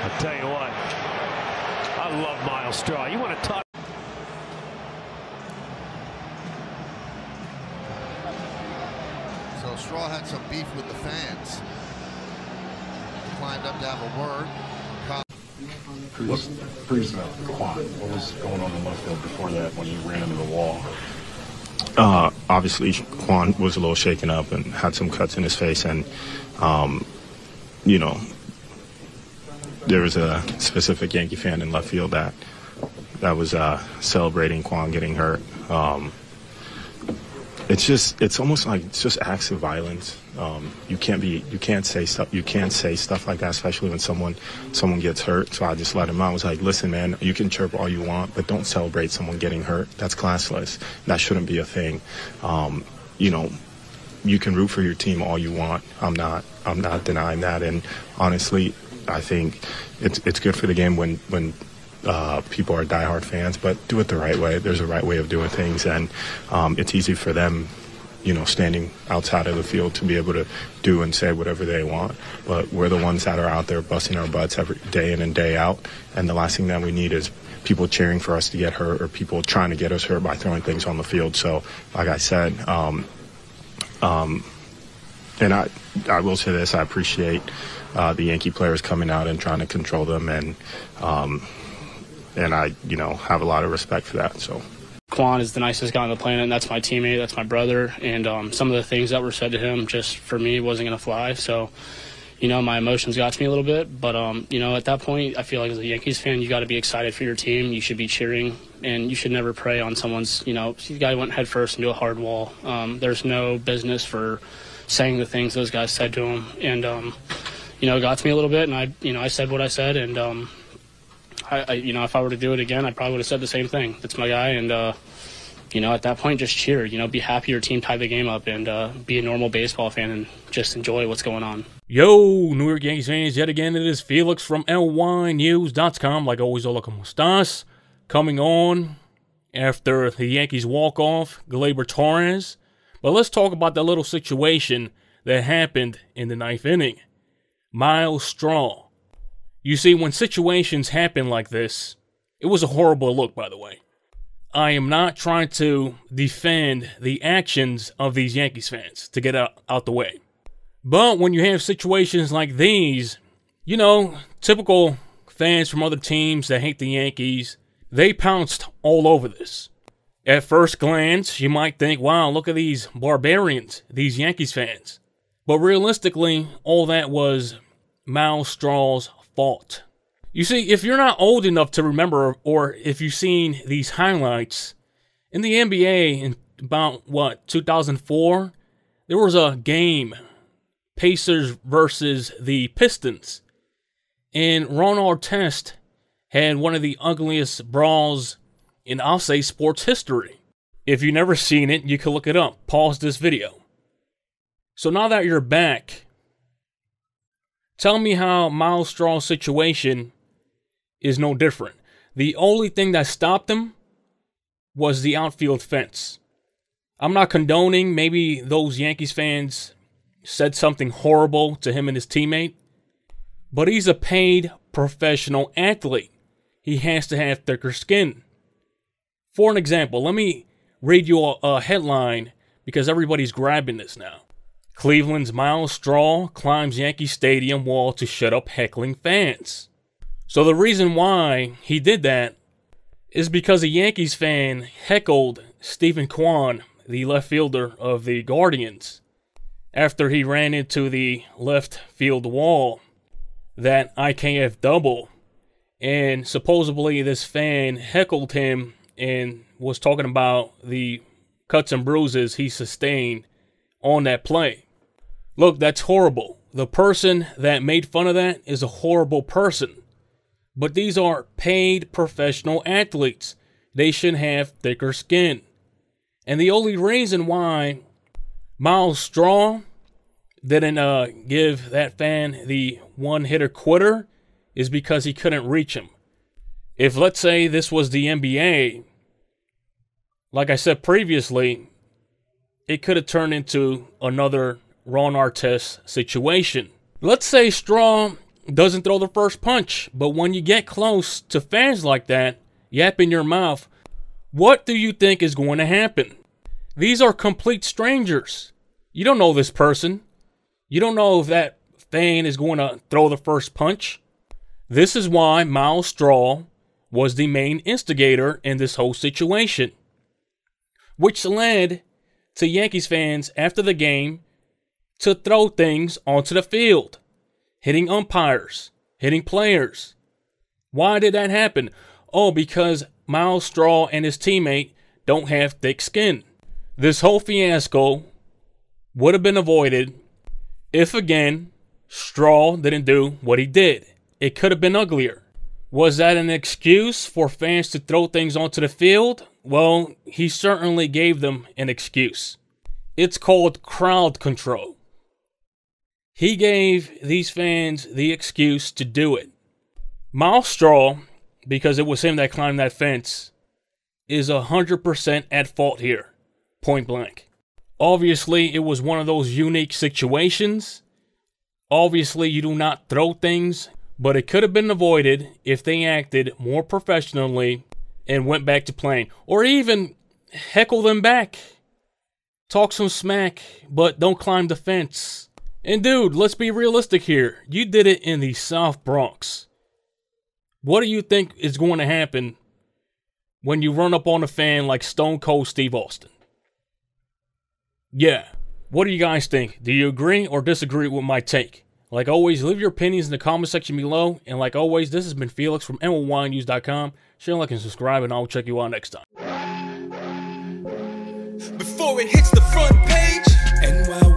I tell you what, I love Myles Straw. You want to talk? So Straw had some beef with the fans. Climbed up to have a word. What, freeze up, Kwan. What was going on in left field before that when he ran into the wall? Uh, obviously, Kwan was a little shaken up and had some cuts in his face, and um, you know, there was a specific Yankee fan in left field that that was uh, celebrating Kwan getting hurt. Um, it's just it's almost like it's just acts of violence. Um, you can't be you can't say stuff you can't say stuff like that, especially when someone someone gets hurt. So I just let him out. I was like, listen, man, you can chirp all you want, but don't celebrate someone getting hurt. That's classless. That shouldn't be a thing. Um, you know, you can root for your team all you want. I'm not I'm not denying that. And honestly, I think it's it's good for the game when when uh, people are diehard fans, but do it the right way. There's a right way of doing things, and um, it's easy for them, you know, standing outside of the field to be able to do and say whatever they want. But we're the ones that are out there busting our butts every day in and day out, and the last thing that we need is people cheering for us to get hurt or people trying to get us hurt by throwing things on the field. So, like I said, um, um, and I, I will say this: I appreciate uh, the Yankee players coming out and trying to control them, and um, and I, you know, have a lot of respect for that. So. Kwan is the nicest guy on the planet, and that's my teammate, that's my brother, and um, some of the things that were said to him just for me wasn't gonna fly. So, you know, my emotions got to me a little bit, but um, you know, at that point, I feel like as a Yankees fan, you got to be excited for your team. You should be cheering, and you should never prey on someone's. You know, the guy went head first into a hard wall. Um, there's no business for saying the things those guys said to him, and um, you know, it got to me a little bit, and I, you know, I said what I said, and um, I, I, you know, if I were to do it again, I probably would have said the same thing. That's my guy, and uh, you know, at that point, just cheer. You know, be happy your team tied the game up, and uh, be a normal baseball fan, and just enjoy what's going on. Yo, New York Yankees fans, yet again, it is Felix from NYYNews.com. Like always, hola, como estás? Coming on after the Yankees walk off Gleyber Torres. But let's talk about that little situation that happened in the ninth inning. Myles Straw. You see, when situations happen like this, it was a horrible look, by the way. I am not trying to defend the actions of these Yankees fans to get out, out the way. But when you have situations like these, you know, typical fans from other teams that hate the Yankees, they pounced all over this. At first glance, you might think, wow, look at these barbarians, these Yankees fans. But realistically, all that was Myles Straw's fault. You see, if you're not old enough to remember, or if you've seen these highlights, in the NBA in about, what, 2004, there was a game, Pacers versus the Pistons. And Ron Artest had one of the ugliest brawls in, I'll say, sports history. If you've never seen it, you can look it up. Pause this video. So now that you're back, tell me how Myles Straw's situation is no different. The only thing that stopped him was the outfield fence. I'm not condoning maybe those Yankees fans said something horrible to him and his teammate, but he's a paid professional athlete. He has to have thicker skin. For an example, let me read you a, headline because everybody's grabbing this now. Cleveland's Myles Straw climbs Yankee Stadium wall to shut up heckling fans. So the reason why he did that is because a Yankees fan heckled Steven Kwan, the left fielder of the Guardians, after he ran into the left field wall, that IKF double. And supposedly this fan heckled him and was talking about the cuts and bruises he sustained on that play. Look, that's horrible. The person that made fun of that is a horrible person. But these are paid professional athletes. They should have thicker skin. And the only reason why Myles Straw didn't uh, give that fan the one hitter quitter is because he couldn't reach him. If, let's say, this was the NBA, like I said previously, it could have turned into another Ron Artest situation. Let's say Straw doesn't throw the first punch. But when you get close to fans like that, yap in your mouth, what do you think is going to happen? These are complete strangers. You don't know this person. You don't know if that fan is going to throw the first punch. This is why Myles Straw was the main instigator in this whole situation, which led to Yankees fans after the game to throw things onto the field, hitting umpires, hitting players. Why did that happen? Oh, because Myles Straw and his teammate don't have thick skin. This whole fiasco would have been avoided if, again, Straw didn't do what he did. It could have been uglier. Was that an excuse for fans to throw things onto the field? Well, he certainly gave them an excuse. It's called crowd control. He gave these fans the excuse to do it. Myles Straw, because it was him that climbed that fence, is 100% at fault here, point blank. Obviously, it was one of those unique situations. Obviously, you do not throw things, but it could have been avoided if they acted more professionally and went back to playing, or even heckle them back. Talk some smack, but don't climb the fence. And dude, let's be realistic here. You did it in the South Bronx. What do you think is going to happen when you run up on a fan like Stone Cold Steve Austin? Yeah. What do you guys think? Do you agree or disagree with my take? Like always, leave your opinions in the comment section below. And like always, this has been Felix from NYYNews.com share, like, and subscribe, and I'll check you out next time. Before it hits the front page,